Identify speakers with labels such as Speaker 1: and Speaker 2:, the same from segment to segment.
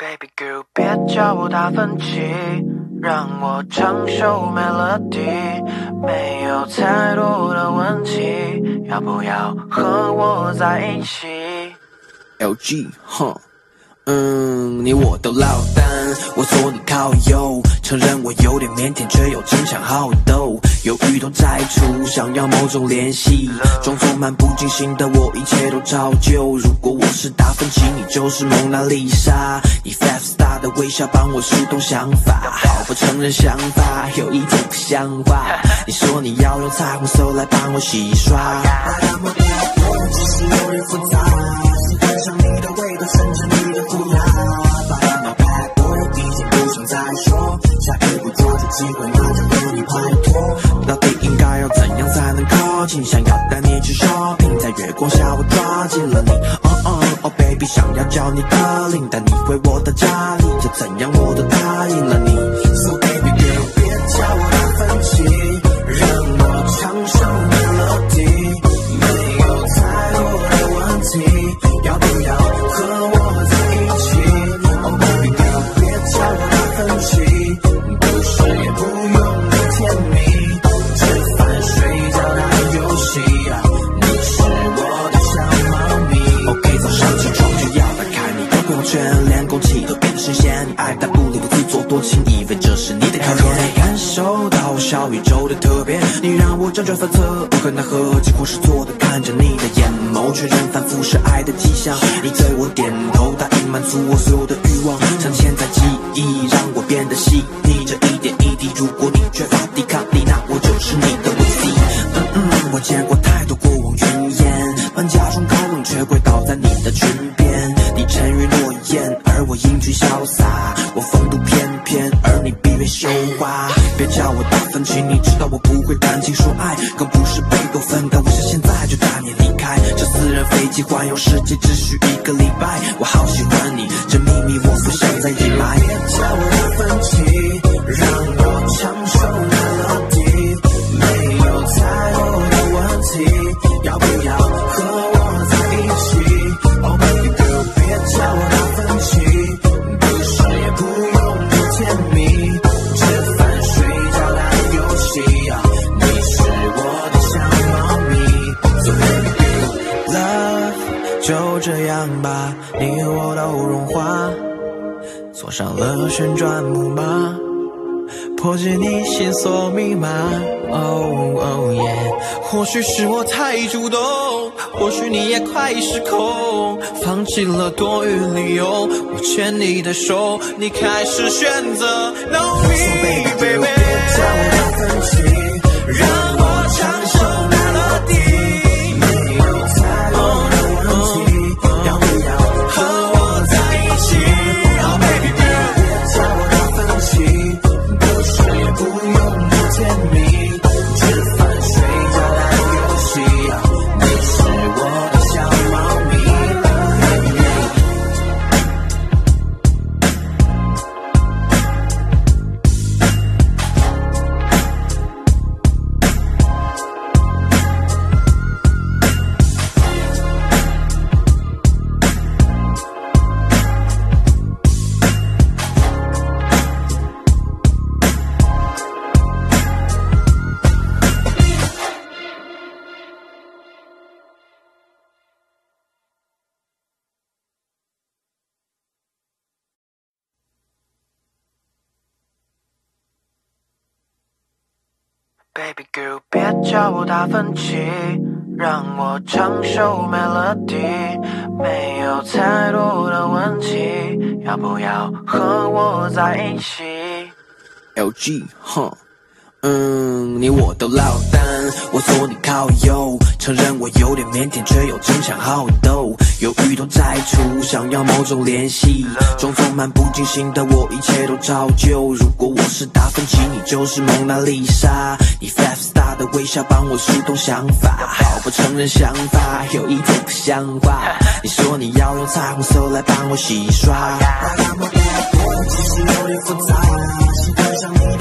Speaker 1: Baby girl，别叫我达芬奇，让我唱首 melody，没有太多的问题，要不要和我在一起
Speaker 2: ？LG，哼。嗯，你我都落单，我坐你靠右，承认我有点腼腆，却又争强好斗，犹豫都摘除，想要某种联系，装作漫不经心的我，一切都照旧。如果我是达芬奇，你就是蒙娜丽莎，你 five star 的微笑帮我疏通想法，好不承认想法有一点不像话。你说你要用彩虹色来帮我洗刷，只是有点复杂，喜欢上你的味道，甚至你的。下一步抓住机会，那就和你拍拖。到底应该要怎样才能靠近？想要带你去 shopping，在月光下我抓紧了你。哦哦哦，baby，想要叫你 calling，，带你回我的家里，就怎样我都答应了你。小宇宙的特别，你让我辗转反侧，无可奈何，几乎是错的。看着你的眼眸，确认反复是爱的迹象。你对我点头，答应满足我所有的欲望，镶嵌在记忆，让我变得细腻。这一点一滴，如果你缺乏抵抗力，那我就是你的武器。嗯嗯，我见过太多过往许是我太主动，或许你也快失控，放弃了多余理由，我牵你的手，你开始选择。No me baby，
Speaker 1: Baby girl，别叫我达芬奇，让我唱首 melody，没有太多的问题，要不要和我在一起
Speaker 2: ？LG，哼。嗯，你我都落单，我坐你靠右，承认我有点腼腆，却又争强好斗，犹豫都摘除，想要某种联系，装作漫不经心的我，一切都照旧。如果我是达芬奇，你就是蒙娜丽莎，你 five star 的微笑帮我疏通想法，好不承认想法有一点不像话。你说你要用彩虹色来帮我洗刷，其实有点复杂，喜欢上你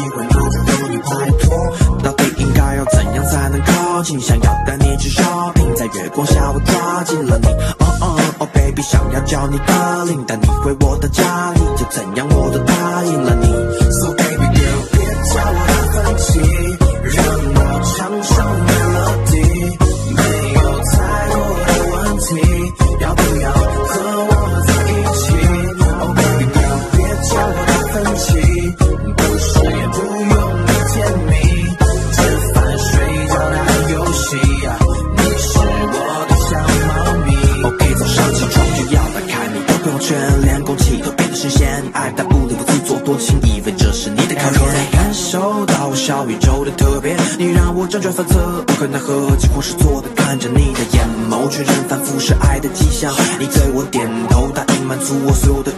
Speaker 2: 机会，那就和你拍拖。到底应该要怎样才能靠近？想要带你去 shopping，在月光下我抓紧了你。哦哦哦，baby，想要叫你 darling，带你回我的家里，就怎样我都答应了你。多轻以为这是你的考验。感受到我小宇宙的特别，你让我辗转反侧，无可奈何，几乎是错的。看着你的眼眸，确认反复是爱的迹象。你对我点头，答应满足我所有的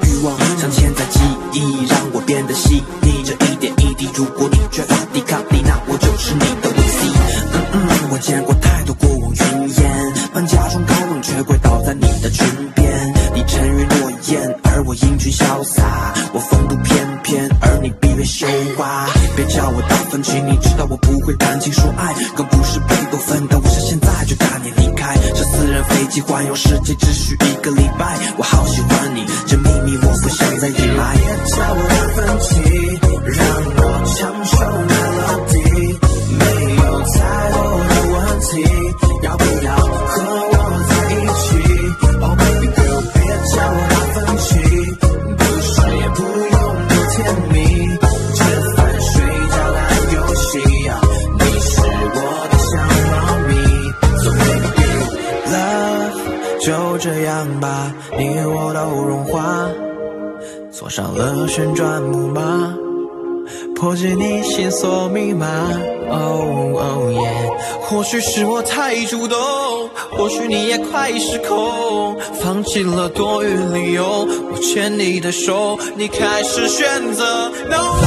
Speaker 2: 你开始选择 No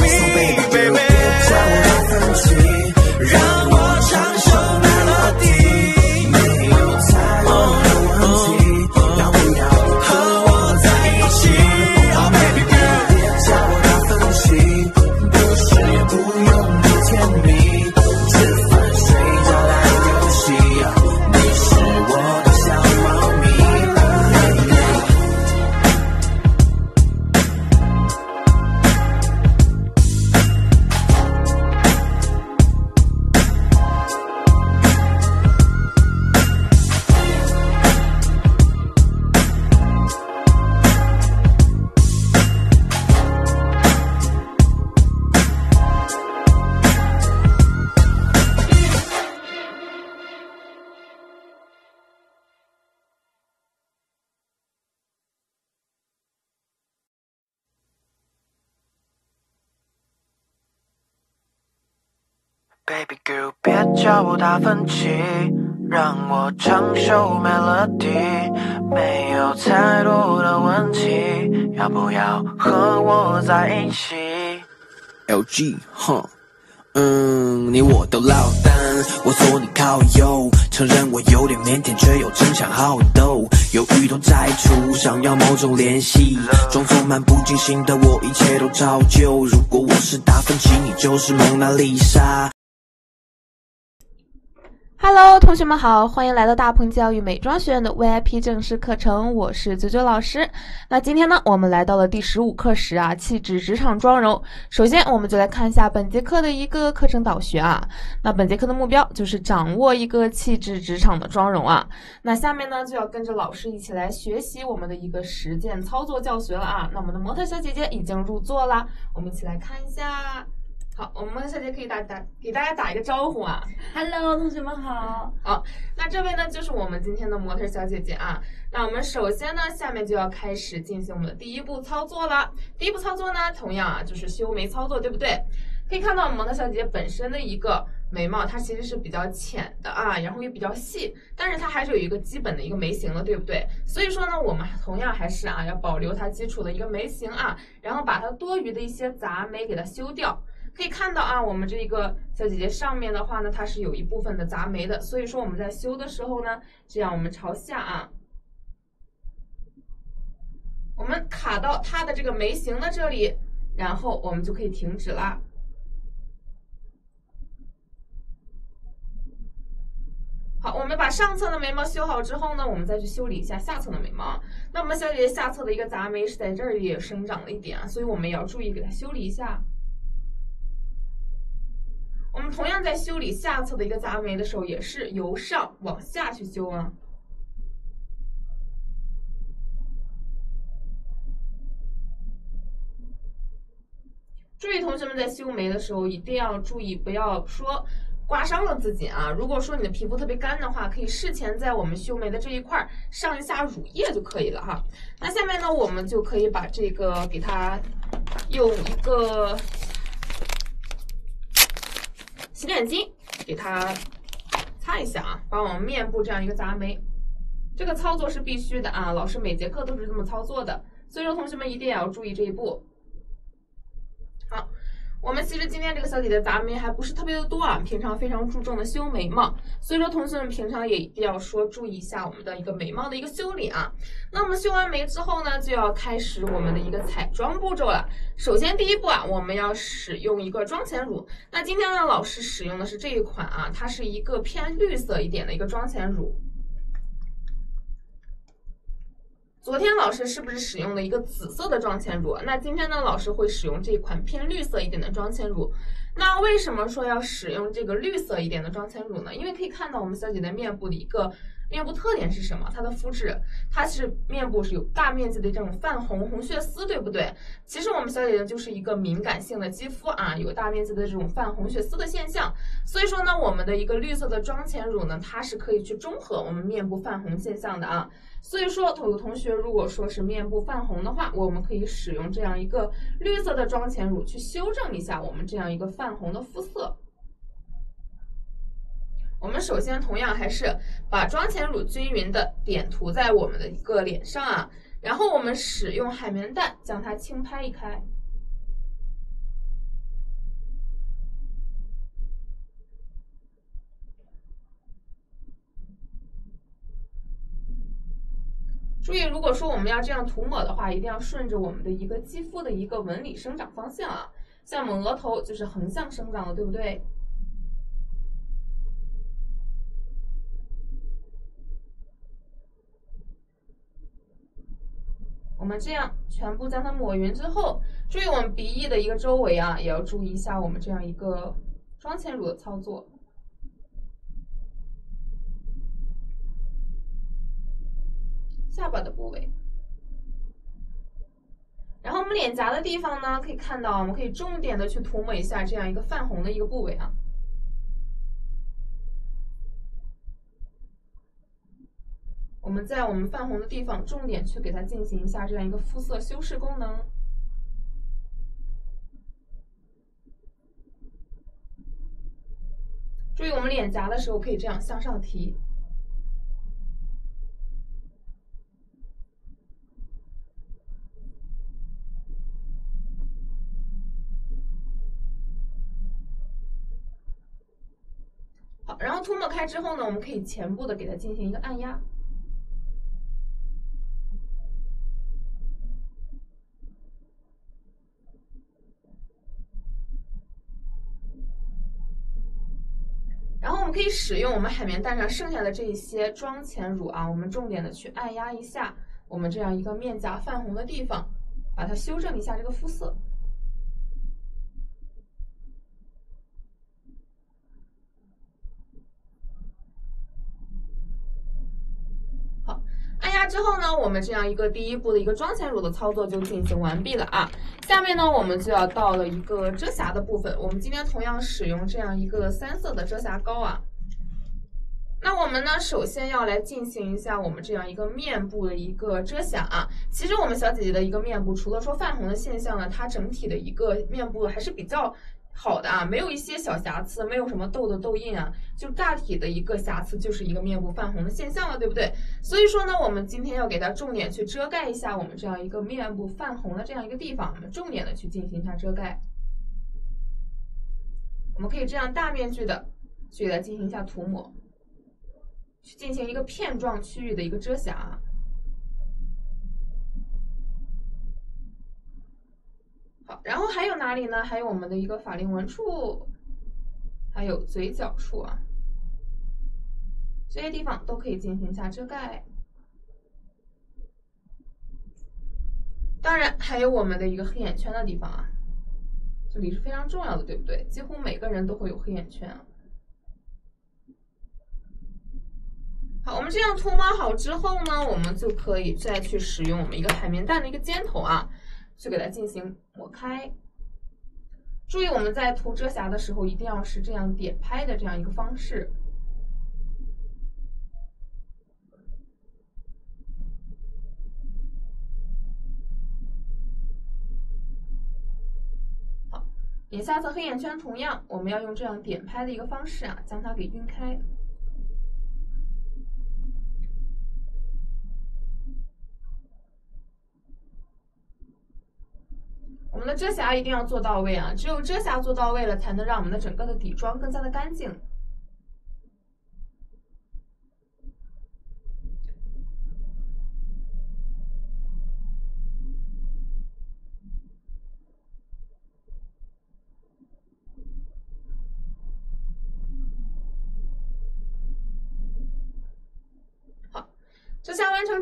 Speaker 2: Baby girl，别叫我达芬奇，
Speaker 1: 让我唱首 melody，没有太多的问题，要不要和我在一起
Speaker 2: ？LG，哼，嗯，你我都落单，我坐你靠右，承认我有点腼腆，却又争强好斗，有欲同摘除，想要某种联系，装作漫不经心的我，一切都照旧。如果我是达芬奇，你就是蒙娜丽莎。
Speaker 3: Hello，同学们好，欢迎来到大鹏教育美妆学院的 VIP 正式课程，我是九九老师。那今天呢，我们来到了第十五课时啊，气质职场妆容。首先，我们就来看一下本节课的一个课程导学啊。那本节课的目标就是掌握一个气质职场的妆容啊。那下面呢，就要跟着老师一起来学习我们的一个实践操作教学了啊。那我们的模特小姐姐已经入座啦，我们一起来看一下。好，我们小姐姐可以打打给大家打一个招呼啊。
Speaker 4: Hello，同学们好。
Speaker 3: 好，那这位呢就是我们今天的模特小姐姐啊。那我们首先呢，下面就要开始进行我们的第一步操作了。第一步操作呢，同样啊就是修眉操作，对不对？可以看到模特小姐姐本身的一个眉毛，它其实是比较浅的啊，然后也比较细，但是它还是有一个基本的一个眉形的，对不对？所以说呢，我们同样还是啊要保留它基础的一个眉形啊，然后把它多余的一些杂眉给它修掉。可以看到啊，我们这一个小姐姐上面的话呢，它是有一部分的杂眉的，所以说我们在修的时候呢，这样我们朝下啊，我们卡到它的这个眉形的这里，然后我们就可以停止啦。好，我们把上侧的眉毛修好之后呢，我们再去修理一下下侧的眉毛。那我们小姐姐下侧的一个杂眉是在这儿也生长了一点，所以我们也要注意给它修理一下。我们同样在修理下侧的一个杂眉的时候，也是由上往下去修啊。注意，同学们在修眉的时候一定要注意，不要说。刮伤了自己啊！如果说你的皮肤特别干的话，可以事前在我们修眉的这一块上一下乳液就可以了哈。那下面呢，我们就可以把这个给它用一个洗脸巾给它擦一下啊，把我们面部这样一个杂眉，这个操作是必须的啊，老师每节课都是这么操作的，所以说同学们一定也要注意这一步。我们其实今天这个小姐姐杂眉还不是特别的多啊，平常非常注重的修眉毛，所以说同学们平常也一定要说注意一下我们的一个眉毛的一个修理啊。那我们修完眉之后呢，就要开始我们的一个彩妆步骤了。首先第一步啊，我们要使用一个妆前乳。那今天呢，老师使用的是这一款啊，它是一个偏绿色一点的一个妆前乳。昨天老师是不是使用了一个紫色的妆前乳？那今天呢，老师会使用这款偏绿色一点的妆前乳。那为什么说要使用这个绿色一点的妆前乳呢？因为可以看到我们小姐的面部的一个面部特点是什么？它的肤质，它是面部是有大面积的这种泛红红血丝，对不对？其实我们小姐姐就是一个敏感性的肌肤啊，有大面积的这种泛红血丝的现象。所以说呢，我们的一个绿色的妆前乳呢，它是可以去中和我们面部泛红现象的啊。所以说，有同学如果说是面部泛红的话，我们可以使用这样一个绿色的妆前乳去修正一下我们这样一个泛红的肤色。我们首先同样还是把妆前乳均匀的点涂在我们的一个脸上啊，然后我们使用海绵蛋将它轻拍一开。注意，如果说我们要这样涂抹的话，一定要顺着我们的一个肌肤的一个纹理生长方向啊。像我们额头就是横向生长的，对不对？我我们这样全部将它抹匀之后，注意我们鼻翼的一个周围啊，也要注意一下我们这样一个妆前乳的操作。下巴的部位，然后我们脸颊的地方呢，可以看到，我们可以重点的去涂抹一下这样一个泛红的一个部位啊。我们在我们泛红的地方，重点去给它进行一下这样一个肤色修饰功能。注意，我们脸颊的时候可以这样向上提。好然后涂抹开之后呢，我们可以前部的给它进行一个按压。然后我们可以使用我们海绵蛋上剩下的这一些妆前乳啊，我们重点的去按压一下我们这样一个面颊泛红的地方，把它修正一下这个肤色。好，按压之后呢，我们这样一个第一步的一个妆前乳的操作就进行完毕了啊。下面呢，我们就要到了一个遮瑕的部分。我们今天同样使用这样一个三色的遮瑕膏啊。那我们呢，首先要来进行一下我们这样一个面部的一个遮瑕啊。其实我们小姐姐的一个面部，除了说泛红的现象呢，它整体的一个面部还是比较。好的啊，没有一些小瑕疵，没有什么痘的痘印啊，就大体的一个瑕疵就是一个面部泛红的现象了，对不对？所以说呢，我们今天要给它重点去遮盖一下我们这样一个面部泛红的这样一个地方，我们重点的去进行一下遮盖。我们可以这样大面积的去给它进行一下涂抹，去进行一个片状区域的一个遮瑕。好，然后还有哪里呢？还有我们的一个法令纹处，还有嘴角处啊。这些地方都可以进行一下遮盖。当然，还有我们的一个黑眼圈的地方啊，这里是非常重要的，对不对？几乎每个人都会有黑眼圈啊。好，我们这样涂抹好之后呢，我们就可以再去使用我们一个海绵蛋的一个尖头啊，去给它进行抹开。注意我们在涂遮瑕的时候，一定要是这样点拍的这样一个方式。好，眼下侧黑眼圈同样，我们要用这样点拍的一个方式啊，将它给晕开。我们的遮瑕一定要做到位啊！只有遮瑕做到位了，才能让我们的整个的底妆更加的干净。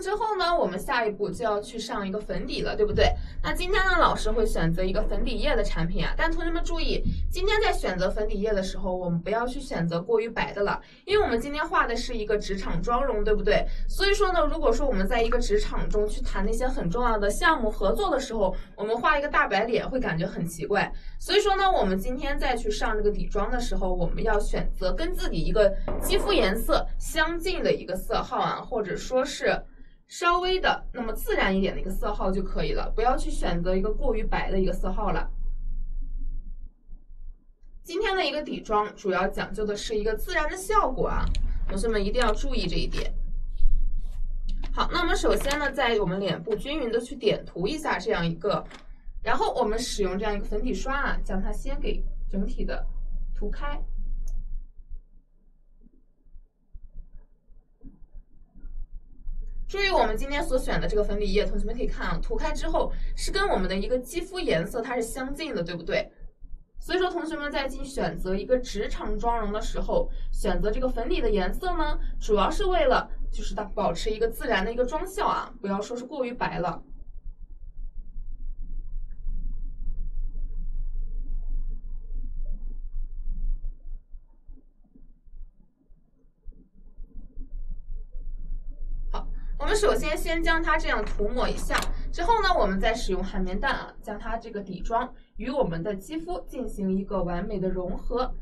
Speaker 3: 之后呢，我们下一步就要去上一个粉底了，对不对？那今天呢，老师会选择一个粉底液的产品啊，但同学们注意，今天在选择粉底液的时候，我们不要去选择过于白的了，因为我们今天画的是一个职场妆容，对不对？所以说呢，如果说我们在一个职场中去谈那些很重要的项目合作的时候，我们画一个大白脸会感觉很奇怪。所以说呢，我们今天再去上这个底妆的时候，我们要选择跟自己一个肌肤颜色相近的一个色号啊，或者说是。稍微的那么自然一点的一个色号就可以了，不要去选择一个过于白的一个色号了。今天的一个底妆主要讲究的是一个自然的效果啊，同学们一定要注意这一点。好，那我们首先呢，在我们脸部均匀的去点涂一下这样一个，然后我们使用这样一个粉底刷啊，将它先给整体的涂开。注意我们今天所选的这个粉底液，同学们可以看啊，涂开之后是跟我们的一个肌肤颜色它是相近的，对不对？所以说同学们在进选择一个职场妆容的时候，选择这个粉底的颜色呢，主要是为了就是它保持一个自然的一个妆效啊，不要说是过于白了。我们首先先将它这样涂抹一下，之后呢，我们再使用海绵蛋啊，将它这个底妆与我们的肌肤进行一个完美的融合，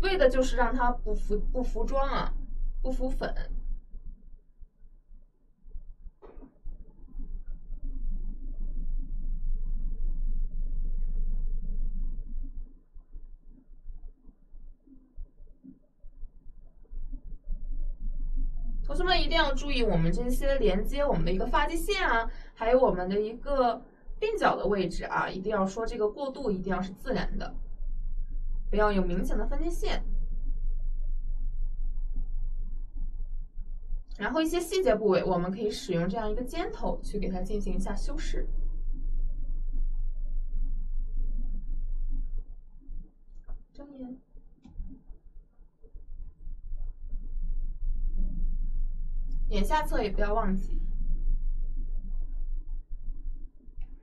Speaker 3: 为的就是让它不浮不浮妆啊，不浮粉。同学们一定要注意，我们这些连接我们的一个发际线啊，还有我们的一个鬓角的位置啊，一定要说这个过渡一定要是自然的，不要有明显的分界线。然后一些细节部位，我们可以使用这样一个尖头去给它进行一下修饰。睁眼。眼下侧也不要忘记。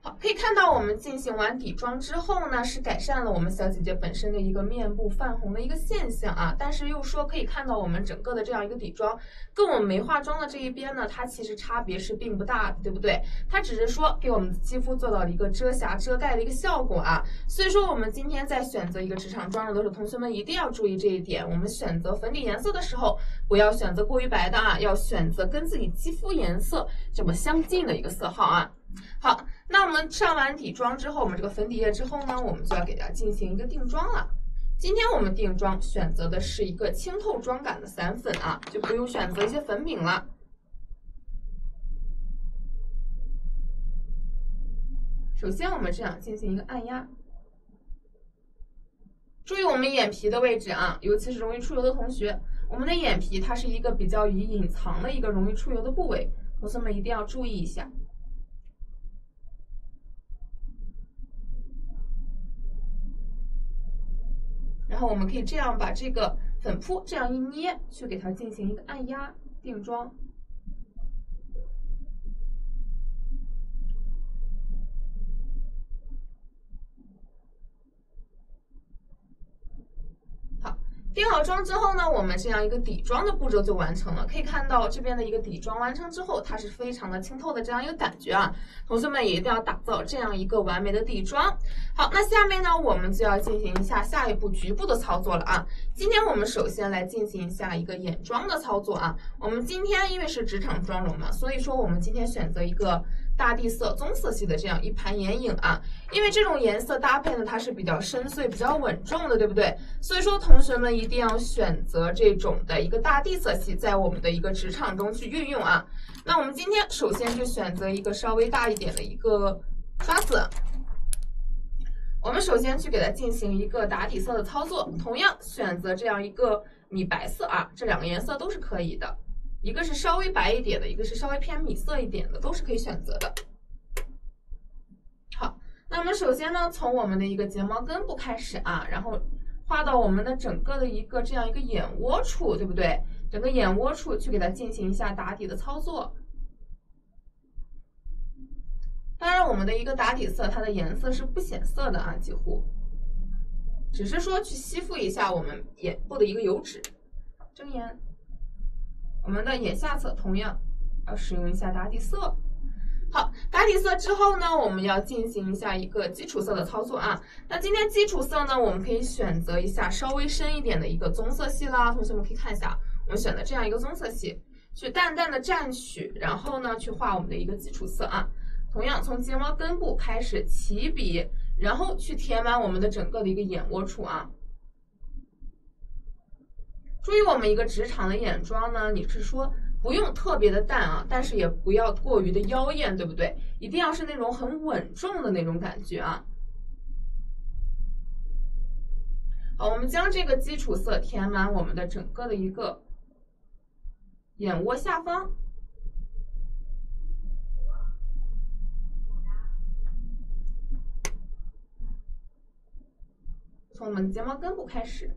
Speaker 3: 好，可以看到我们进行完底妆之后呢，是改善了我们小姐姐本身的一个面部泛红的一个现象啊。但是又说可以看到我们整个的这样一个底妆，跟我们没化妆的这一边呢，它其实差别是并不大的，对不对？它只是说给我们肌肤做到了一个遮瑕遮盖的一个效果啊。所以说我们今天在选择一个职场妆容的时候，同学们一定要注意这一点。我们选择粉底颜色的时候，不要选择过于白的啊，要选择跟自己肌肤颜色这么相近的一个色号啊。好，那我们上完底妆之后，我们这个粉底液之后呢，我们就要给它进行一个定妆了。今天我们定妆选择的是一个清透妆感的散粉啊，就不用选择一些粉饼了。首先我们这样进行一个按压，注意我们眼皮的位置啊，尤其是容易出油的同学，我们的眼皮它是一个比较于隐藏的一个容易出油的部位，同学们一定要注意一下。然后我们可以这样把这个粉扑这样一捏，去给它进行一个按压定妆。定好妆之后呢，我们这样一个底妆的步骤就完成了。可以看到这边的一个底妆完成之后，它是非常的清透的这样一个感觉啊。同学们也一定要打造这样一个完美的底妆。好，那下面呢，我们就要进行一下下一步局部的操作了啊。今天我们首先来进行一下一个眼妆的操作啊。我们今天因为是职场妆容嘛，所以说我们今天选择一个。大地色棕色系的这样一盘眼影啊，因为这种颜色搭配呢，它是比较深邃、比较稳重的，对不对？所以说同学们一定要选择这种的一个大地色系，在我们的一个职场中去运用啊。那我们今天首先就选择一个稍微大一点的一个刷子，我们首先去给它进行一个打底色的操作，同样选择这样一个米白色啊，这两个颜色都是可以的。一个是稍微白一点的，一个是稍微偏米色一点的，都是可以选择的。好，那我们首先呢，从我们的一个睫毛根部开始啊，然后画到我们的整个的一个这样一个眼窝处，对不对？整个眼窝处去给它进行一下打底的操作。当然，我们的一个打底色，它的颜色是不显色的啊，几乎，只是说去吸附一下我们眼部的一个油脂。睁眼。我们的眼下侧同样要使用一下打底色。好，打底色之后呢，我们要进行一下一个基础色的操作啊。那今天基础色呢，我们可以选择一下稍微深一点的一个棕色系啦。同学们可以看一下，我们选的这样一个棕色系，去淡淡的蘸取，然后呢，去画我们的一个基础色啊。同样从睫毛根部开始起笔，然后去填满我们的整个的一个眼窝处啊。注意，我们一个职场的眼妆呢，你是说不用特别的淡啊，但是也不要过于的妖艳，对不对？一定要是那种很稳重的那种感觉啊。好，我们将这个基础色填满我们的整个的一个眼窝下方，从我们睫毛根部开始。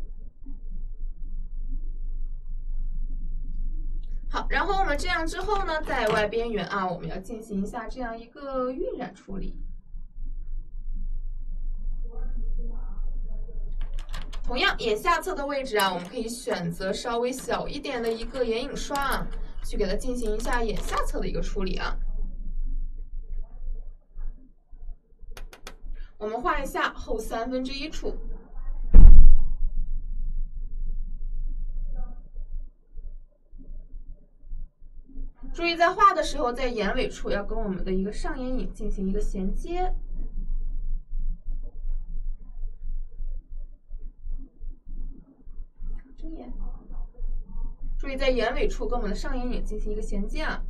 Speaker 3: 好，然后我们这样之后呢，在外边缘啊，我们要进行一下这样一个晕染处理。同样，眼下侧的位置啊，我们可以选择稍微小一点的一个眼影刷啊，去给它进行一下眼下侧的一个处理啊。我们画一下后三分之一处。注意，在画的时候，在眼尾处要跟我们的一个上眼影进行一个衔接。睁眼。注意，在眼尾处跟我们的上眼影进行一个衔接啊。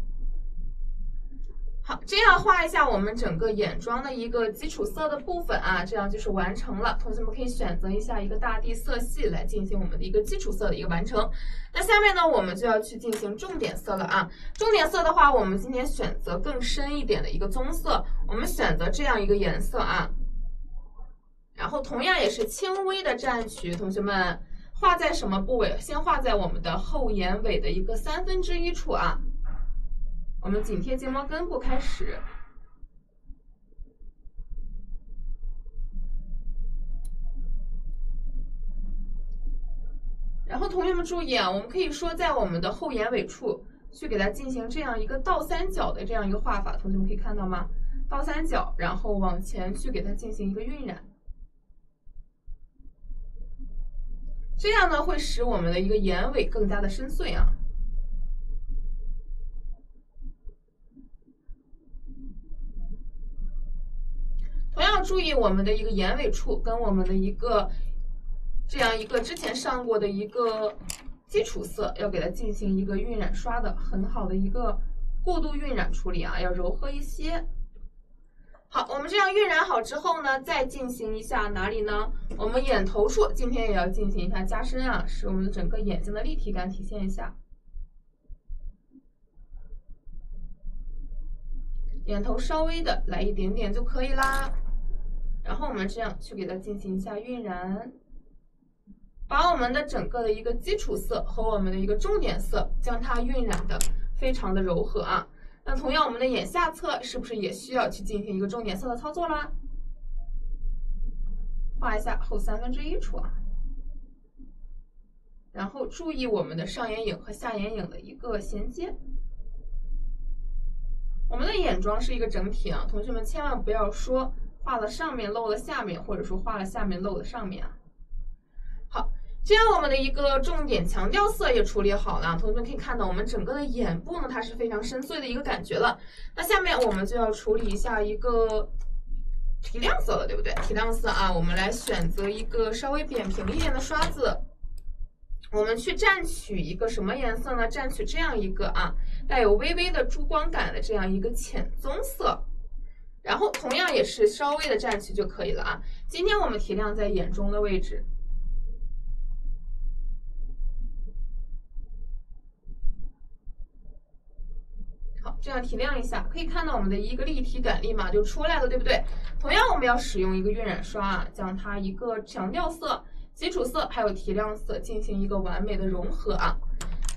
Speaker 3: 好，这样画一下我们整个眼妆的一个基础色的部分啊，这样就是完成了。同学们可以选择一下一个大地色系来进行我们的一个基础色的一个完成。那下面呢，我们就要去进行重点色了啊。重点色的话，我们今天选择更深一点的一个棕色，我们选择这样一个颜色啊。然后同样也是轻微的蘸取，同学们画在什么部位？先画在我们的后眼尾的一个三分之一处啊。我们紧贴睫毛根部开始，然后同学们注意啊，我们可以说在我们的后眼尾处去给它进行这样一个倒三角的这样一个画法，同学们可以看到吗？倒三角，然后往前去给它进行一个晕染，这样呢会使我们的一个眼尾更加的深邃啊。同样注意我们的一个眼尾处跟我们的一个这样一个之前上过的一个基础色，要给它进行一个晕染刷的很好的一个过渡晕染处理啊，要柔和一些。好，我们这样晕染好之后呢，再进行一下哪里呢？我们眼头处今天也要进行一下加深啊，使我们整个眼睛的立体感体现一下。眼头稍微的来一点点就可以啦。然后我们这样去给它进行一下晕染，把我们的整个的一个基础色和我们的一个重点色，将它晕染的非常的柔和啊。那同样，我们的眼下侧是不是也需要去进行一个重点色的操作啦？画一下后三分之一处啊，然后注意我们的上眼影和下眼影的一个衔接。我们的眼妆是一个整体啊，同学们千万不要说画了上面漏了下面，或者说画了下面漏了上面啊。好，这样我们的一个重点强调色也处理好了，同学们可以看到我们整个的眼部呢，它是非常深邃的一个感觉了。那下面我们就要处理一下一个提亮色了，对不对？提亮色啊，我们来选择一个稍微扁平一点的刷子，我们去蘸取一个什么颜色呢？蘸取这样一个啊，带有微微的珠光感的这样一个浅棕色。然后同样也是稍微的蘸取就可以了啊。今天我们提亮在眼中的位置。好，这样提亮一下，可以看到我们的一个立体感立马就出来了，对不对？同样，我们要使用一个晕染刷啊，将它一个强调色、基础色还有提亮色进行一个完美的融合啊。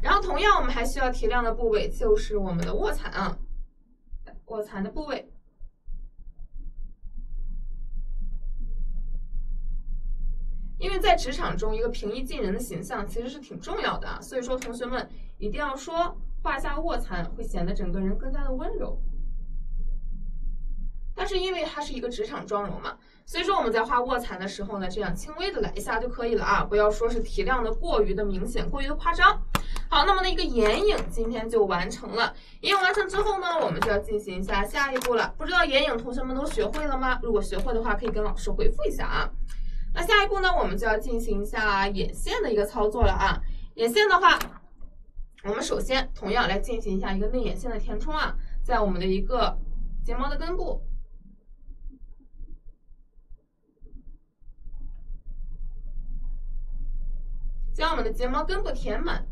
Speaker 3: 然后，同样我们还需要提亮的部位就是我们的卧蚕啊，卧蚕的部位。因为在职场中，一个平易近人的形象其实是挺重要的啊，所以说同学们一定要说。画下卧蚕会显得整个人更加的温柔，但是因为它是一个职场妆容嘛，所以说我们在画卧蚕的时候呢，这样轻微的来一下就可以了啊，不要说是提亮的过于的明显，过于的夸张。好，那么的一个眼影今天就完成了，眼影完成之后呢，我们就要进行一下下一步了。不知道眼影同学们都学会了吗？如果学会的话，可以跟老师回复一下啊。那下一步呢，我们就要进行一下眼线的一个操作了啊。眼线的话。我们首先同样来进行一下一个内眼线的填充啊，在我们的一个睫毛的根部，将我们的睫毛根部填满。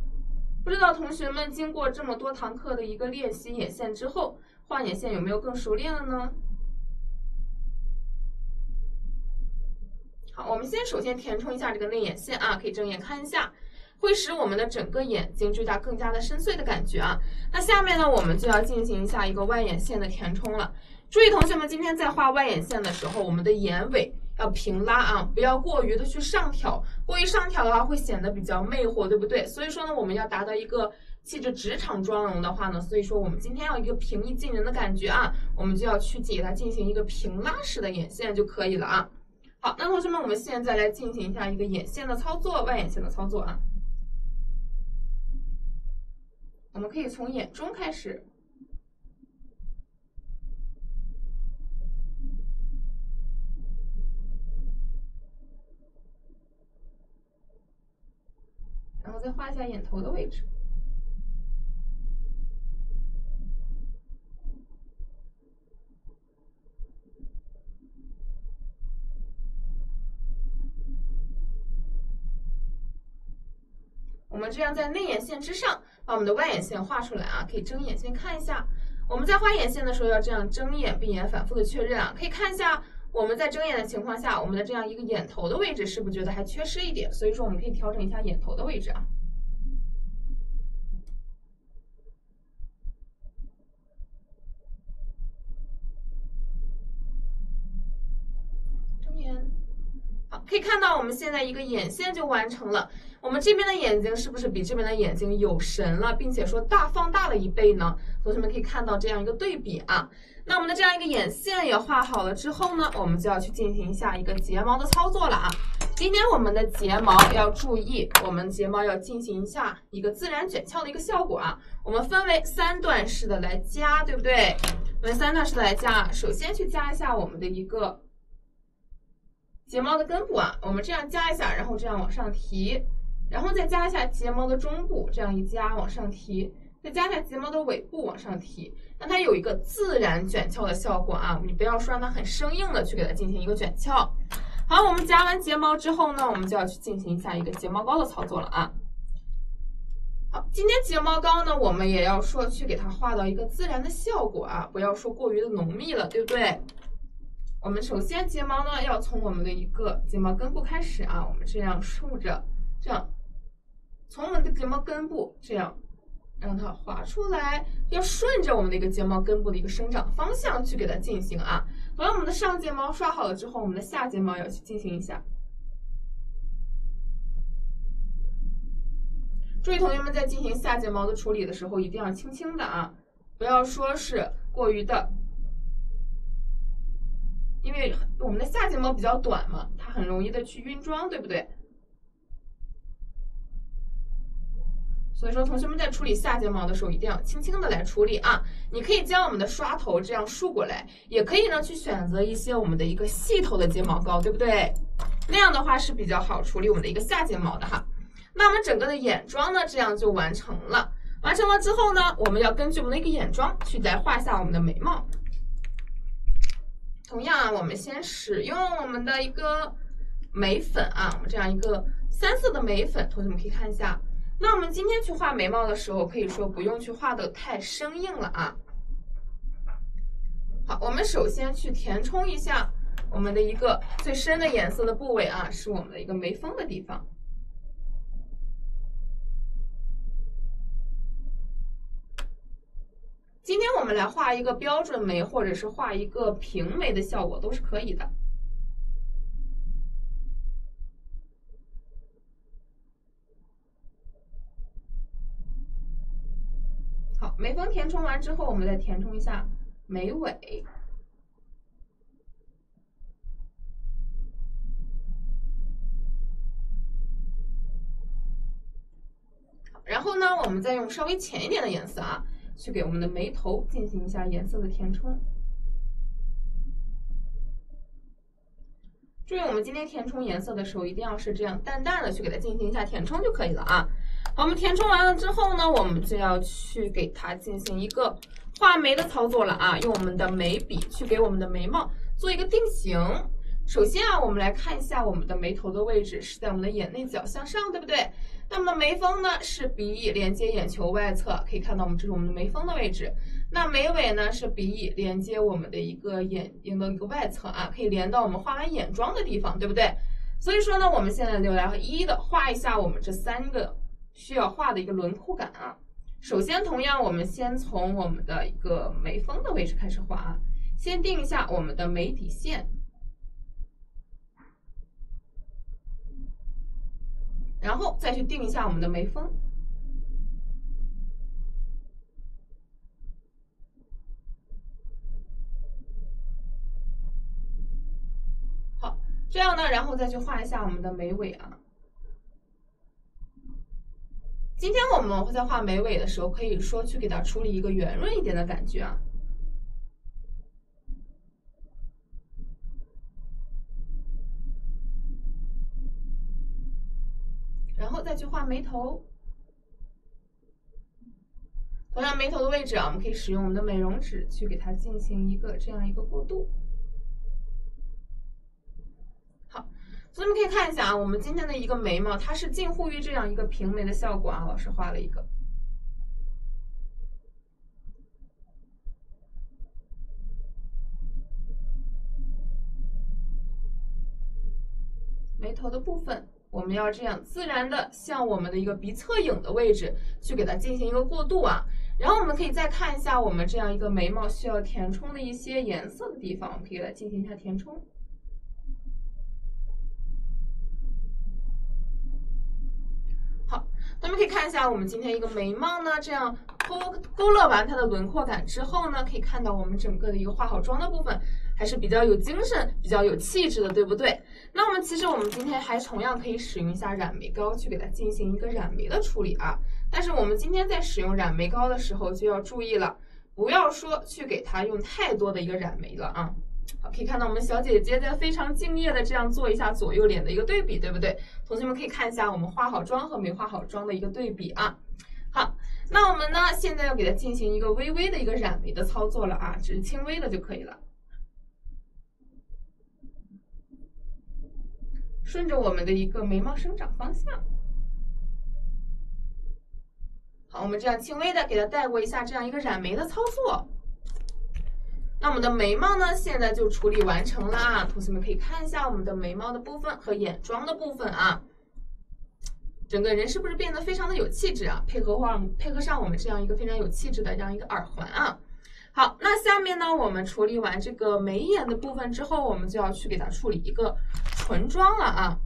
Speaker 3: 不知道同学们经过这么多堂课的一个练习眼线之后，画眼线有没有更熟练了呢？好，我们先首先填充一下这个内眼线啊，可以睁眼看一下。会使我们的整个眼睛追加更加的深邃的感觉啊。那下面呢，我们就要进行一下一个外眼线的填充了。注意，同学们今天在画外眼线的时候，我们的眼尾要平拉啊，不要过于的去上挑。过于上挑的话，会显得比较魅惑，对不对？所以说呢，我们要达到一个气质职场妆容的话呢，所以说我们今天要一个平易近人的感觉啊，我们就要去给它进行一个平拉式的眼线就可以了啊。好，那同学们，我们现在来进行一下一个眼线的操作，外眼线的操作啊。我们可以从眼中开始，然后再画一下眼头的位置。我们这样在内眼线之上。把我们的外眼线画出来啊，可以睁眼先看一下。我们在画眼线的时候要这样睁眼闭眼反复的确认啊，可以看一下我们在睁眼的情况下，我们的这样一个眼头的位置是不是觉得还缺失一点？所以说我们可以调整一下眼头的位置啊。睁眼，好，可以看到我们现在一个眼线就完成了。我们这边的眼睛是不是比这边的眼睛有神了，并且说大放大了一倍呢？同学们可以看到这样一个对比啊。那我们的这样一个眼线也画好了之后呢，我们就要去进行一下一个睫毛的操作了啊。今天我们的睫毛要注意，我们睫毛要进行一下一个自然卷翘的一个效果啊。我们分为三段式的来夹，对不对？分三段式的来夹，首先去夹一下我们的一个睫毛的根部啊，我们这样夹一下，然后这样往上提。然后再加一下睫毛的中部，这样一夹往上提，再加一下睫毛的尾部往上提，让它有一个自然卷翘的效果啊！你不要说让它很生硬的去给它进行一个卷翘。好，我们夹完睫毛之后呢，我们就要去进行一下一个睫毛膏的操作了啊。好，今天睫毛膏呢，我们也要说去给它画到一个自然的效果啊，不要说过于的浓密了，对不对？我们首先睫毛呢，要从我们的一个睫毛根部开始啊，我们这样竖着。这样从我们的睫毛根部这样让它滑出来，要顺着我们的一个睫毛根部的一个生长方向去给它进行啊。等我们的上睫毛刷好了之后，我们的下睫毛要去进行一下。注意，同学们在进行下睫毛的处理的时候，一定要轻轻的啊，不要说是过于的，因为我们的下睫毛比较短嘛，它很容易的去晕妆，对不对？所以说，同学们在处理下睫毛的时候，一定要轻轻的来处理啊。你可以将我们的刷头这样竖过来，也可以呢去选择一些我们的一个细头的睫毛膏，对不对？那样的话是比较好处理我们的一个下睫毛的哈。那我们整个的眼妆呢，这样就完成了。完成了之后呢，我们要根据我们的一个眼妆去再画下我们的眉毛。同样啊，我们先使用我们的一个眉粉啊，我们这样一个三色的眉粉，同学们可以看一下。那我们今天去画眉毛的时候，可以说不用去画的太生硬了啊。好，我们首先去填充一下我们的一个最深的颜色的部位啊，是我们的一个眉峰的地方。今天我们来画一个标准眉，或者是画一个平眉的效果都是可以的。眉峰填充完之后，我们再填充一下眉尾。然后呢，我们再用稍微浅一点的颜色啊。去给我们的眉头进行一下颜色的填充。注意，我们今天填充颜色的时候，一定要是这样淡淡的去给它进行一下填充就可以了啊。好，我们填充完了之后呢，我们就要去给它进行一个画眉的操作了啊。用我们的眉笔去给我们的眉毛做一个定型。首先啊，我们来看一下我们的眉头的位置是在我们的眼内角向上，对不对？那么眉峰呢是鼻翼连接眼球外侧，可以看到我们这是我们的眉峰的位置。那眉尾呢是鼻翼连接我们的一个眼睛的一个外侧啊，可以连到我们画完眼妆的地方，对不对？所以说呢，我们现在就来一一的画一下我们这三个需要画的一个轮廓感啊。首先，同样我们先从我们的一个眉峰的位置开始画啊，先定一下我们的眉底线。然后再去定一下我们的眉峰，好，这样呢，然后再去画一下我们的眉尾啊。今天我们会在画眉尾的时候，可以说去给它处理一个圆润一点的感觉啊。然后再去画眉头，同样眉头的位置啊，我们可以使用我们的美容纸去给它进行一个这样一个过渡。好，所以我们可以看一下啊，我们今天的一个眉毛，它是近乎于这样一个平眉的效果啊。老师画了一个眉头的部分。我们要这样自然的向我们的一个鼻侧影的位置去给它进行一个过渡啊，然后我们可以再看一下我们这样一个眉毛需要填充的一些颜色的地方，我们可以给它进行一下填充。好，那么可以看一下我们今天一个眉毛呢，这样勾勾勒完它的轮廓感之后呢，可以看到我们整个的一个化好妆的部分。还是比较有精神、比较有气质的，对不对？那我们其实我们今天还同样可以使用一下染眉膏去给它进行一个染眉的处理啊。但是我们今天在使用染眉膏的时候就要注意了，不要说去给它用太多的一个染眉了啊。可以看到我们小姐姐在非常敬业的这样做一下左右脸的一个对比，对不对？同学们可以看一下我们化好妆和没化好妆的一个对比啊。好，那我们呢现在要给它进行一个微微的一个染眉的操作了啊，只是轻微的就可以了。顺着我们的一个眉毛生长方向，好，我们这样轻微的给它带过一下这样一个染眉的操作。那我们的眉毛呢，现在就处理完成了啊。同学们可以看一下我们的眉毛的部分和眼妆的部分啊。整个人是不是变得非常的有气质啊？配合上配合上我们这样一个非常有气质的这样一个耳环啊。好，那下面呢，我们处理完这个眉眼的部分之后，我们就要去给它处理一个唇妆了啊。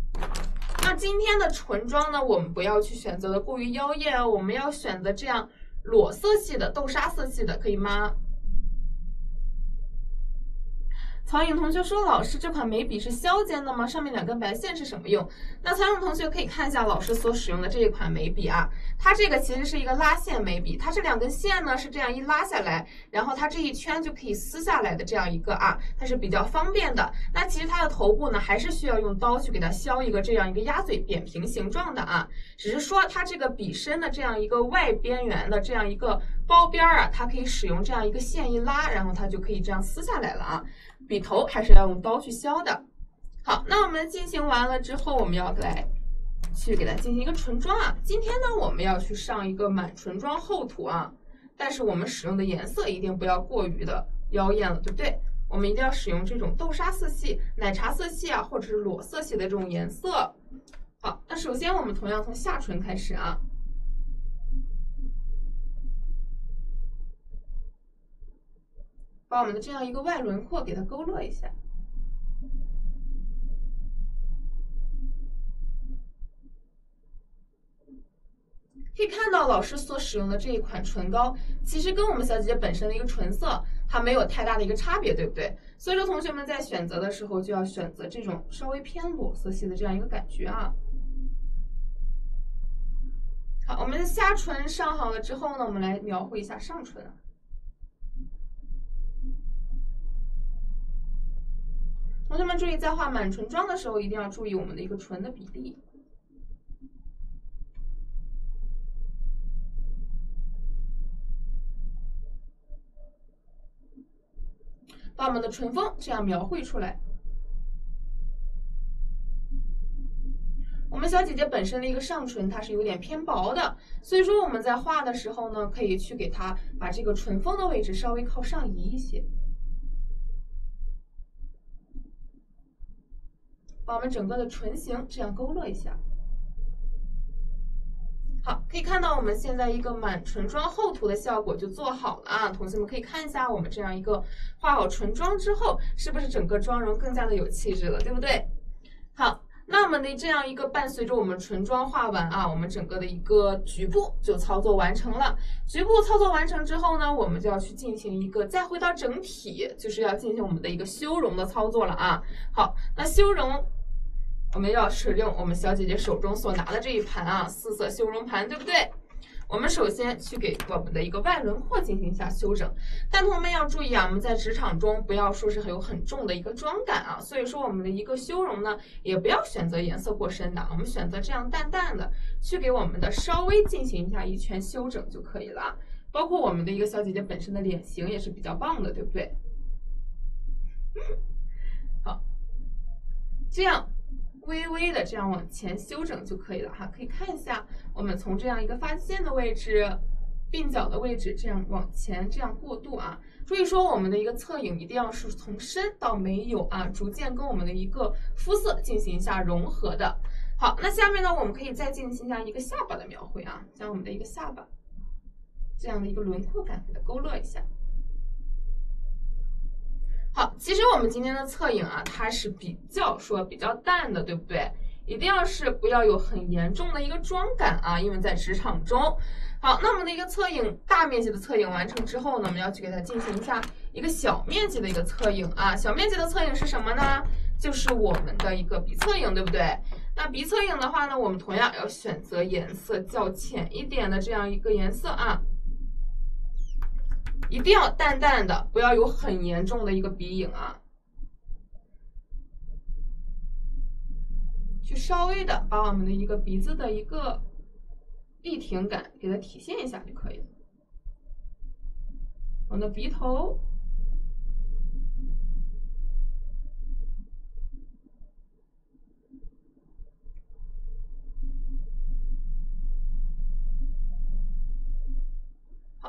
Speaker 3: 那今天的唇妆呢，我们不要去选择的过于妖艳，我们要选择这样裸色系的、豆沙色系的，可以吗？曹颖同学说：“老师，这款眉笔是削尖的吗？上面两根白线是什么用？”那曹颖同学可以看一下老师所使用的这一款眉笔啊，它这个其实是一个拉线眉笔，它这两根线呢是这样一拉下来，然后它这一圈就可以撕下来的这样一个啊，它是比较方便的。那其实它的头部呢，还是需要用刀去给它削一个这样一个鸭嘴扁平形状的啊，只是说它这个笔身的这样一个外边缘的这样一个包边儿啊，它可以使用这样一个线一拉，然后它就可以这样撕下来了啊。笔头还是要用刀去削的。好，那我们进行完了之后，我们要来去给它进行一个唇妆啊。今天呢，我们要去上一个满唇妆厚涂啊，但是我们使用的颜色一定不要过于的妖艳了，对不对？我们一定要使用这种豆沙色系、奶茶色系啊，或者是裸色系的这种颜色。好，那首先我们同样从下唇开始啊。把我们的这样一个外轮廓给它勾勒一下，可以看到老师所使用的这一款唇膏，其实跟我们小姐姐本身的一个唇色，它没有太大的一个差别，对不对？所以说同学们在选择的时候，就要选择这种稍微偏裸色系的这样一个感觉啊。好，我们的下唇上好了之后呢，我们来描绘一下上唇啊。同学们注意，在画满唇妆的时候，一定要注意我们的一个唇的比例。把我们的唇峰这样描绘出来。我们小姐姐本身的一个上唇，它是有点偏薄的，所以说我们在画的时候呢，可以去给它把这个唇峰的位置稍微靠上移一些。把我们整个的唇形这样勾勒一下，好，可以看到我们现在一个满唇妆厚涂的效果就做好了啊！同学们可以看一下我们这样一个画好唇妆之后，是不是整个妆容更加的有气质了，对不对？好，那我们的这样一个伴随着我们唇妆画完啊，我们整个的一个局部就操作完成了。局部操作完成之后呢，我们就要去进行一个再回到整体，就是要进行我们的一个修容的操作了啊！好，那修容。我们要使用我们小姐姐手中所拿的这一盘啊，四色修容盘，对不对？我们首先去给我们的一个外轮廓进行一下修整。但同学们要注意啊，我们在职场中不要说是很有很重的一个妆感啊，所以说我们的一个修容呢，也不要选择颜色过深的，我们选择这样淡淡的，去给我们的稍微进行一下一圈修整就可以了。包括我们的一个小姐姐本身的脸型也是比较棒的，对不对？好，这样。微微的这样往前修整就可以了哈，可以看一下，我们从这样一个发际线的位置、鬓角的位置这样往前这样过渡啊。注意说，我们的一个侧影一定要是从深到没有啊，逐渐跟我们的一个肤色进行一下融合的。好，那下面呢，我们可以再进行一下一个下巴的描绘啊，将我们的一个下巴这样的一个轮廓感给它勾勒一下。好，其实我们今天的侧影啊，它是比较说比较淡的，对不对？一定要是不要有很严重的一个妆感啊，因为在职场中。好，那我们的一个侧影大面积的侧影完成之后呢，我们要去给它进行一下一个小面积的一个侧影啊。小面积的侧影是什么呢？就是我们的一个鼻侧影，对不对？那鼻侧影的话呢，我们同样要选择颜色较浅一点的这样一个颜色啊。一定要淡淡的，不要有很严重的一个鼻影啊，去稍微的把我们的一个鼻子的一个立挺感给它体现一下就可以了。我们的鼻头。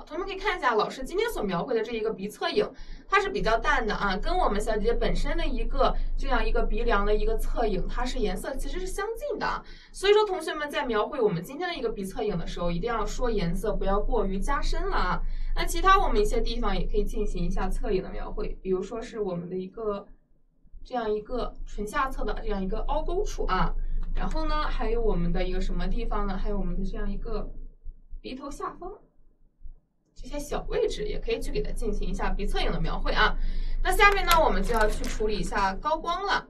Speaker 3: 同学们可以看一下，老师今天所描绘的这一个鼻侧影，它是比较淡的啊，跟我们小姐姐本身的一个这样一个鼻梁的一个侧影，它是颜色其实是相近的。所以说，同学们在描绘我们今天的一个鼻侧影的时候，一定要说颜色不要过于加深了啊。那其他我们一些地方也可以进行一下侧影的描绘，比如说是我们的一个这样一个唇下侧的这样一个凹沟处啊。然后呢，还有我们的一个什么地方呢？还有我们的这样一个鼻头下方。这些小位置也可以去给它进行一下鼻侧影的描绘啊。那下面呢，我们就要去处理一下高光了。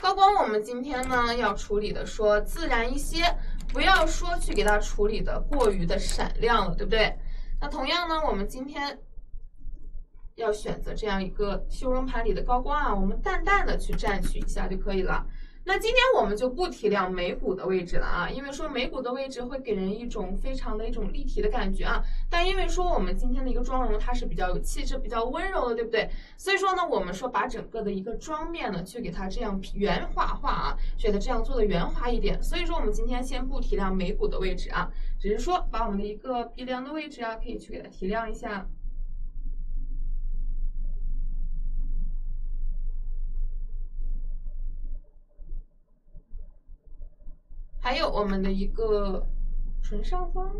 Speaker 3: 高光我们今天呢要处理的说自然一些，不要说去给它处理的过于的闪亮了，对不对？那同样呢，我们今天要选择这样一个修容盘里的高光啊，我们淡淡的去蘸取一下就可以了。那今天我们就不提亮眉骨的位置了啊，因为说眉骨的位置会给人一种非常的一种立体的感觉啊。但因为说我们今天的一个妆容它是比较有气质、比较温柔的，对不对？所以说呢，我们说把整个的一个妆面呢，去给它这样圆滑化啊，觉得这样做的圆滑一点。所以说我们今天先不提亮眉骨的位置啊，只是说把我们的一个鼻梁的位置啊，可以去给它提亮一下。还有我们的一个唇上方，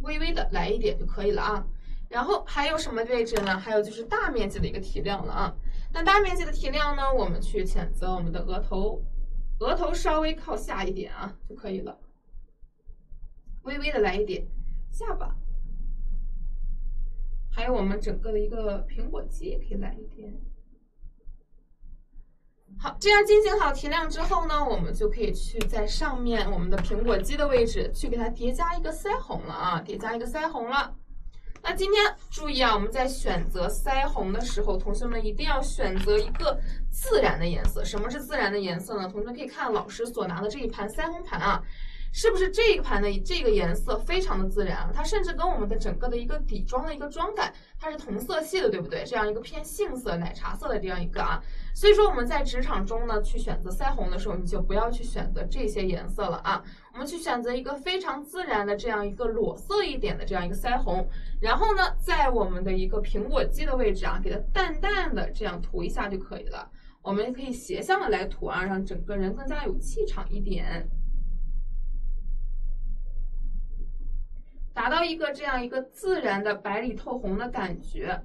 Speaker 3: 微微的来一点就可以了啊。然后还有什么位置呢？还有就是大面积的一个提亮了啊。那大面积的提亮呢，我们去选择我们的额头，额头稍微靠下一点啊就可以了。微微的来一点下巴，还有我们整个的一个苹果肌也可以来一点。好，这样进行好提亮之后呢，我们就可以去在上面我们的苹果肌的位置去给它叠加一个腮红了啊，叠加一个腮红了。那今天注意啊，我们在选择腮红的时候，同学们一定要选择一个自然的颜色。什么是自然的颜色呢？同学们可以看老师所拿的这一盘腮红盘啊。是不是这一盘的这个颜色非常的自然？它甚至跟我们的整个的一个底妆的一个妆感，它是同色系的，对不对？这样一个偏杏色、奶茶色的这样一个啊，所以说我们在职场中呢，去选择腮红的时候，你就不要去选择这些颜色了啊，我们去选择一个非常自然的这样一个裸色一点的这样一个腮红，然后呢，在我们的一个苹果肌的位置啊，给它淡淡的这样涂一下就可以了。我们可以斜向的来涂啊，让整个人更加有气场一点。达到一个这样一个自然的白里透红的感觉，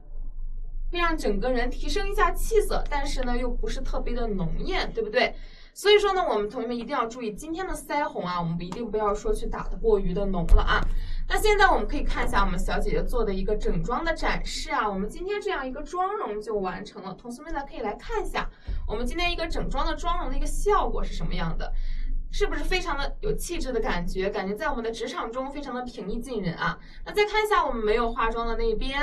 Speaker 3: 会让整个人提升一下气色，但是呢又不是特别的浓艳，对不对？所以说呢，我们同学们一定要注意今天的腮红啊，我们一定不要说去打的过于的浓了啊。那现在我们可以看一下我们小姐姐做的一个整妆的展示啊，我们今天这样一个妆容就完成了，同学们呢可以来看一下我们今天一个整妆的妆容的一个效果是什么样的。是不是非常的有气质的感觉？感觉在我们的职场中非常的平易近人啊。那再看一下我们没有化妆的那一边，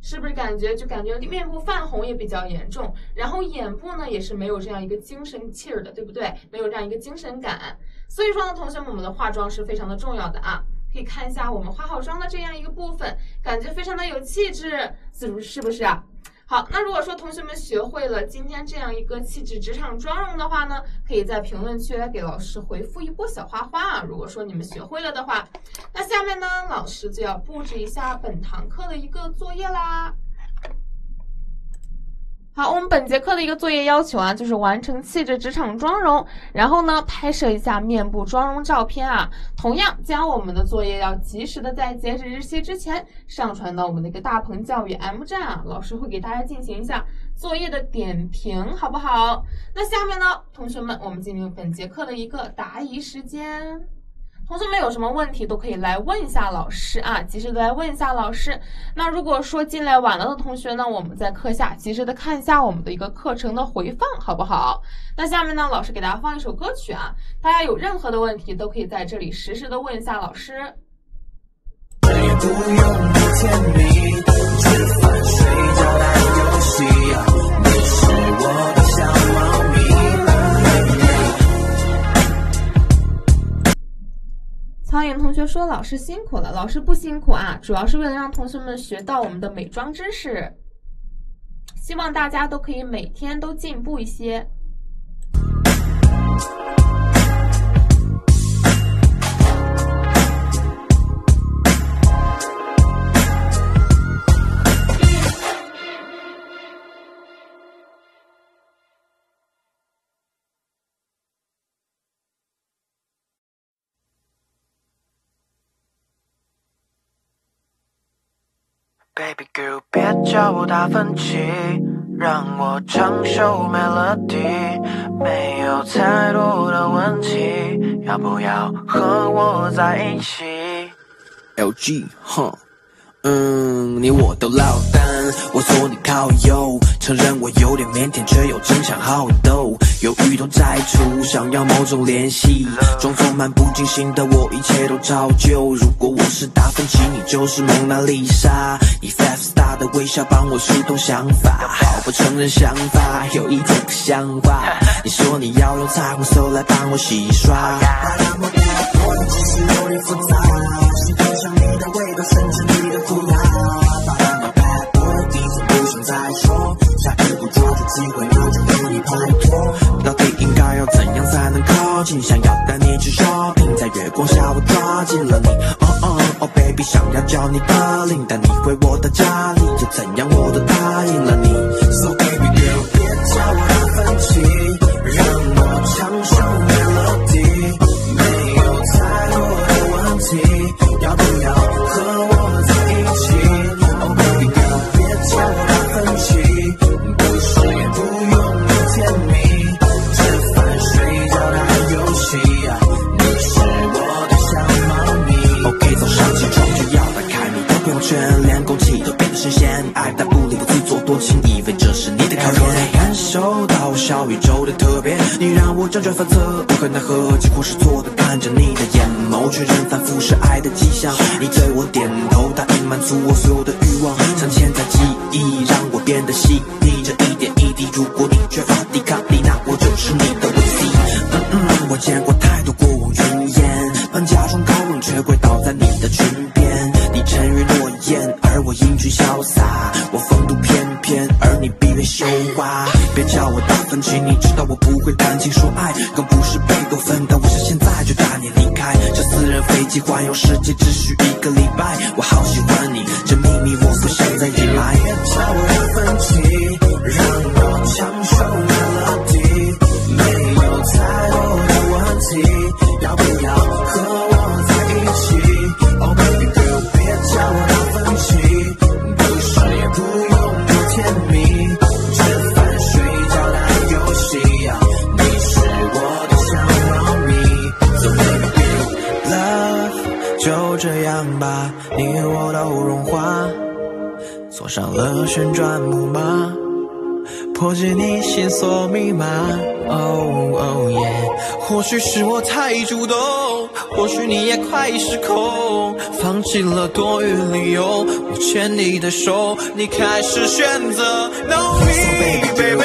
Speaker 3: 是不是感觉就感觉面部泛红也比较严重，然后眼部呢也是没有这样一个精神气儿的，对不对？没有这样一个精神感。所以说呢，同学们，我们的化妆是非常的重要的啊。可以看一下我们化好妆的这样一个部分，感觉非常的有气质，是不是不是啊？好，那如果说同学们学会了今天这样一个气质职场妆容的话呢，可以在评论区来给老师回复一波小花花啊。如果说你们学会了的话，那下面呢，老师就要布置一下本堂课的一个作业啦。好，我们本节课的一个作业要求啊，就是完成气质职场妆容，然后呢，拍摄一下面部妆容照片啊。同样，将我们的作业要及时的在截止日期之前上传到我们的一个大鹏教育 M 站啊，老师会给大家进行一下作业的点评，好不好？那下面呢，同学们，我们进入本节课的一个答疑时间。同学们有什么问题都可以来问一下老师啊，及时的来问一下老师。那如果说进来晚了的同学呢，我们在课下及时的看一下我们的一个课程的回放，好不好？那下面呢，老师给大家放一首歌曲啊，大家有任何的问题都可以在这里实时的问一下老师。不用甜蜜，吃饭睡觉打游戏，你是我的小苍蝇同学说：“老师辛苦了，老师不辛苦啊，主要是为了让同学们学到我们的美妆知识，希望大家都可以每天都进步一些。”
Speaker 1: Baby girl，别叫我达芬奇，让我唱首 melody，没有太多的问题，要不要和我在一起
Speaker 2: ？LG，哼，嗯，你我都落单，我左你靠右，承认我有点腼腆，却又争强好斗，犹豫都摘除，想要某种联系，装作漫不经心的我，一切都照旧。如果我是达芬奇，你就是蒙娜丽莎，以 five star 的微笑帮我疏通想法，好不承认想法有一点不像话。你说你要用彩虹色来帮我洗刷。其实有点复杂，喜欢上你的味道，甚至机会，那就和你拍拖。到底应该要怎样才能靠近？想要带你去 shopping，在月光下我抓紧了你。哦哦哦，baby，想要叫你 darling，带你回我的家里，又怎样我都答应了你。So 你让由。我牵你的手，你开始选择 No me baby，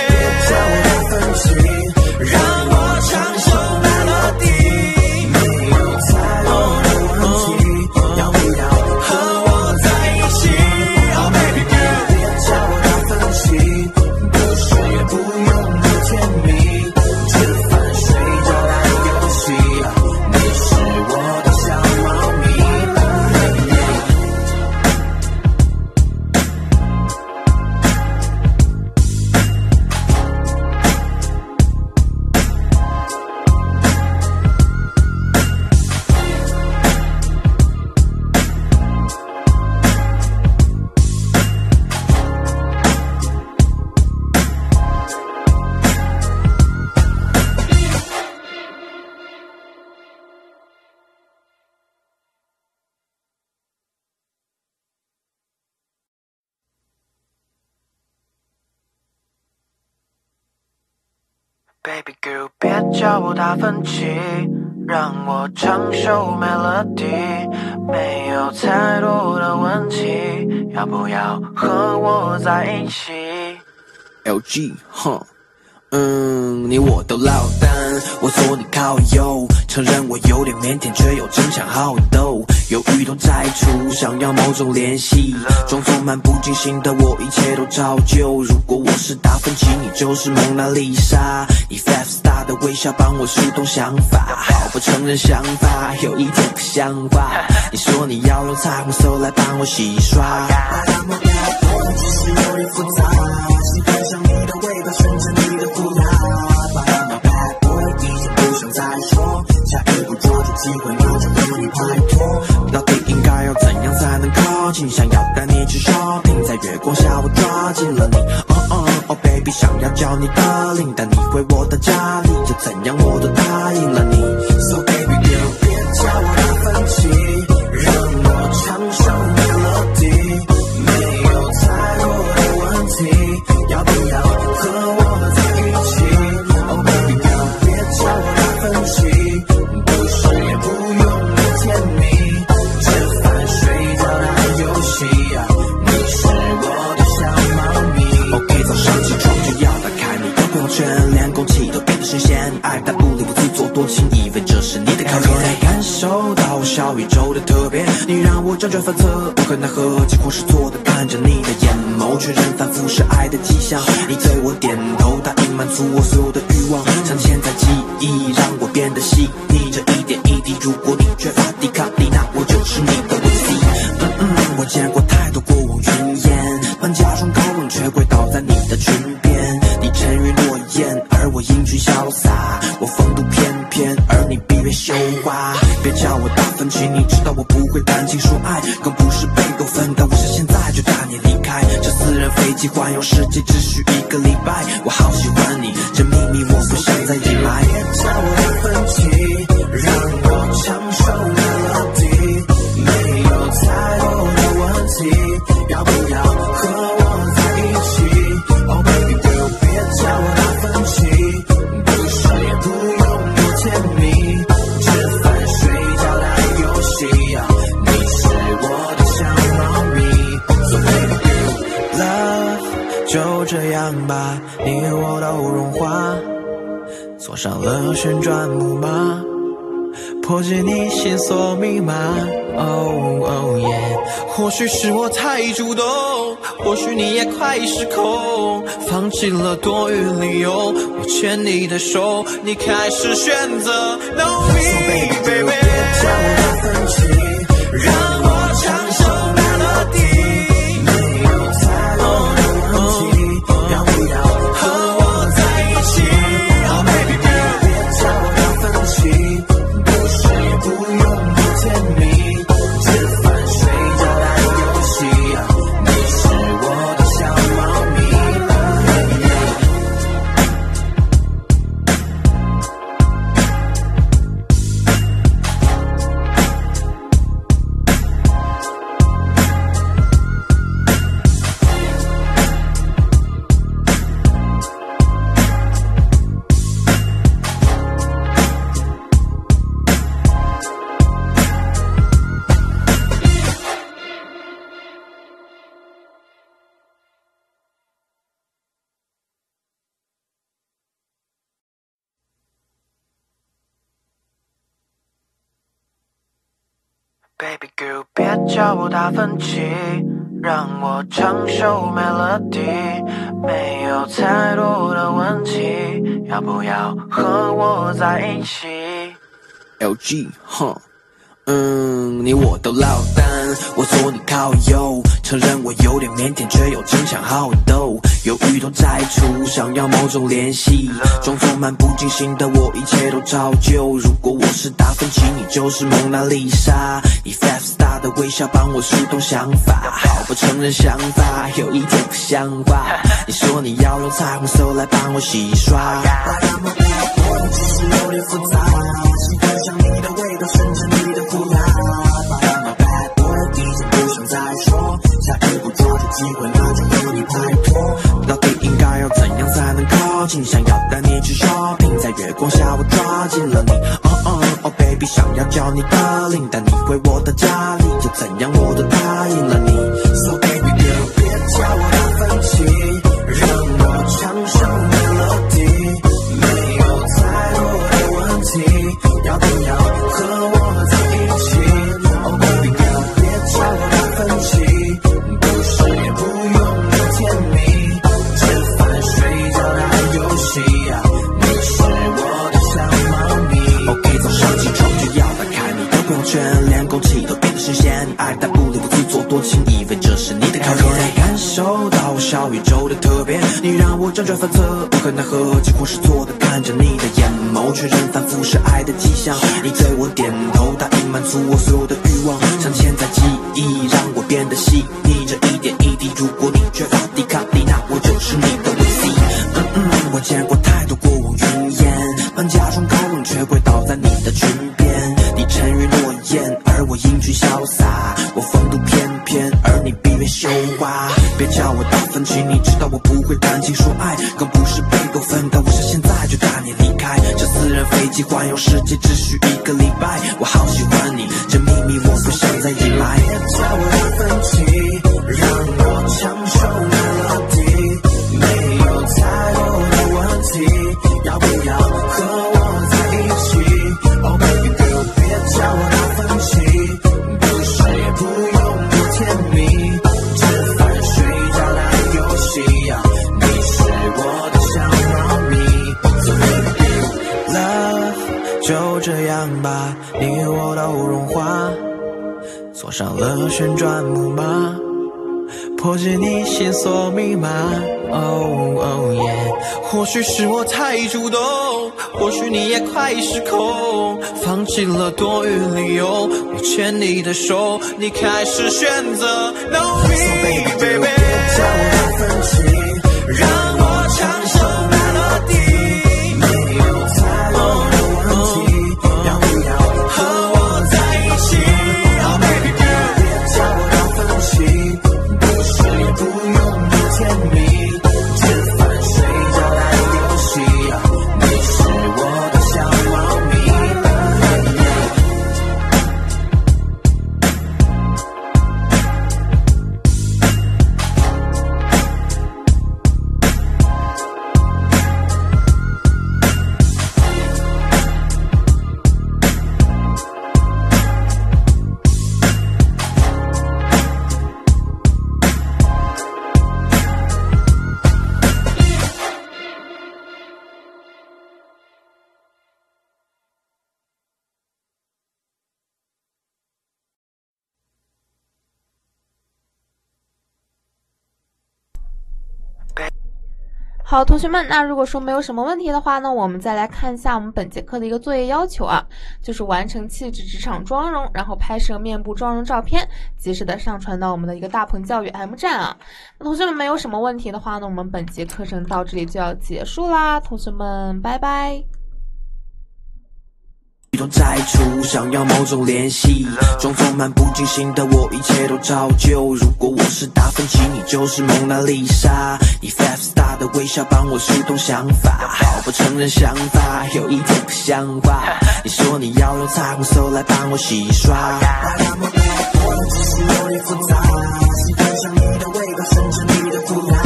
Speaker 2: 别叫我达芬奇，让我唱首 melody，没有太多的问题，要不要和我在一起？LG，哼，嗯，你我都落单，我说你靠右，承认我有点腼腆，却又争强好斗，犹豫都摘除，想要某种联系，装作漫不经心的我，一切都照旧。如果我是达芬奇，你就是蒙娜丽莎，以 five star 的微笑帮我疏通想法，好不承认想法有一点不像话。你说你要用彩虹色来帮我洗刷。其实有点复杂，机会那就和你拍拖到底应该要怎样才能靠近想要带你去 shopping 在月光下我抓紧了你。Oh baby 想要叫你 darling 带你回我的家里要怎样我都辗转反侧，无可奈何，惊慌失措的，看着你的眼眸，确认反复是爱的迹象。你对我点头，答应满足我所有的欲望，融化，坐上了旋转木马。破解你线索密码。哦哦耶或许是我太主动，或许你也快失控，放弃了多余理由，我牵你的手，你开始选择 No me baby。叫我达芬奇，让叫我达芬奇，让我唱首 melody，没有太多的问题，要不要和我在一起？LG，哼。嗯，你我都落单，我做你靠右，承认我有点腼腆，却又争强好斗，犹豫都摘除，想要某种联系，装作漫不经心的我，一切都照旧。如果我是达芬奇，你就是蒙娜丽莎，你 five star 的微笑帮我疏通想法，好不承认想法有一点不像话。你说你要用彩虹色来帮我洗刷，我的其实有点复杂，甚至你的胡辣。My bad boy，已经不想再说，下一步抓住机会，那就和你拍拖。到底应该要怎样才能靠近？想要带你去 shopping，在月光下我抓紧了你。哦哦哦，baby，想要叫你 darling，但你回我的家里，又怎样我都辗转反侧无可奈何惊慌失措的看着你的眼眸确认反复是爱的迹象。你对我点头答应满足我所有的欲望镶嵌在记忆让我变得细。腻这一点一滴如果你缺乏抵抗力那我就是你的维 c 嗯嗯我见过世界只上了旋转木马。破解你线索密码。哦哦耶或许是我太主动，或许你也快失控，放弃了多余理由，我牵你的手，你开始选择 No me baby，
Speaker 3: 好，同学们，那如果说没有什么问题的话呢，我们再来看一下我们本节课的一个作业要求啊，就是完成气质职场妆容，然后拍摄面部妆容照片，及时的上传到我们的一个大鹏教育 M 站啊。那同学们没有什么问题的话呢，我们本节课程到这里就要结束啦，同学们，拜拜。
Speaker 2: 一种摘除，想要某种联系，装作漫不经心的我，一切都照旧。如果我是达芬奇，你就是蒙娜丽莎，以 five star 的微笑帮我疏通想法，好不承认想法有一点不像话。你说你要用彩虹手来帮我洗刷，那么我的只是有点复杂，喜欢上你的味道，甚至你的胡茬。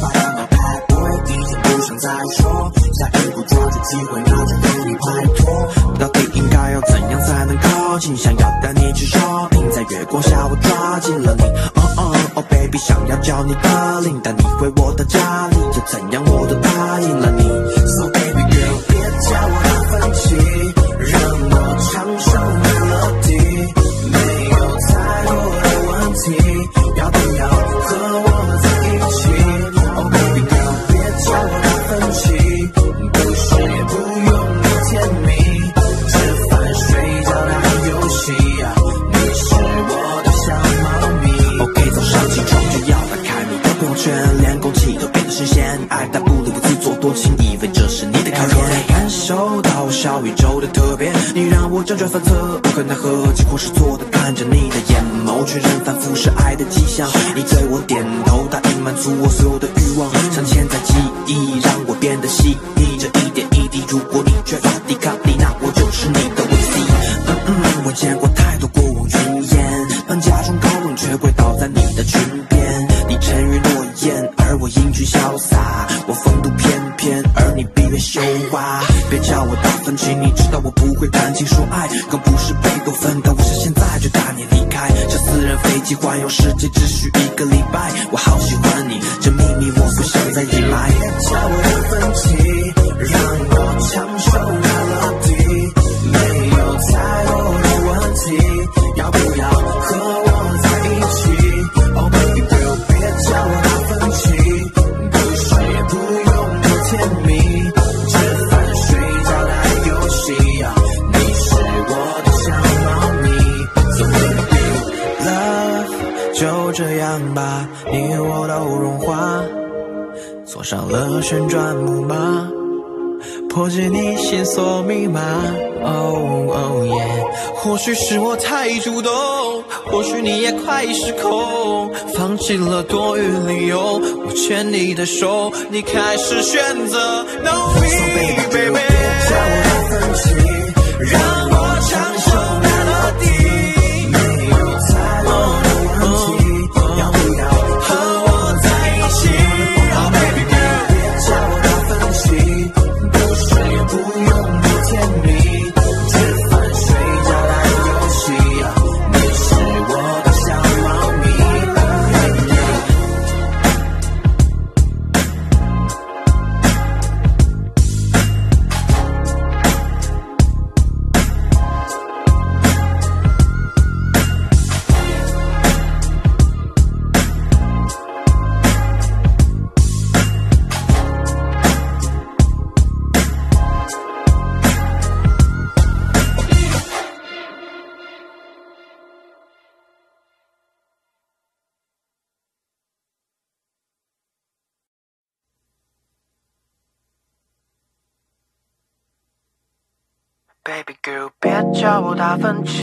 Speaker 2: 把那 bad boy 已经不想再说，下一步抓住机会，拿着拜托。到底应该要怎样才能靠近？想要带你去 shopping，在月光下我抓紧了你。哦哦哦，baby，想要叫你 darling，带你回我的家里，又怎样我都答应了你。小宇宙的特别，你让我辗转反侧，无可奈何，几乎是错的。看着你的眼眸，确认反复是爱的迹象。你对我点头，答应满足我所有的欲望，镶嵌在记忆，让我变得细腻。这一点一滴，如果你缺乏抵抗力，那我就是你的武器。嗯嗯，我见过太多过往云烟，搬家中高冷，却跪倒在你的裙边。你沉鱼落雁，而我英俊潇洒。我风度翩翩，而你闭月羞花。叫我达芬奇，你知道我不会谈情说爱，更不是贝多芬，但我想现在就带你离开。这私人飞机环游世界只需一个礼拜，我好想许是我太主动，或许你也快失控，放弃了多余理由。我牵你的手，你开始选择 No me baby，叫我让我
Speaker 1: 叫我达芬奇。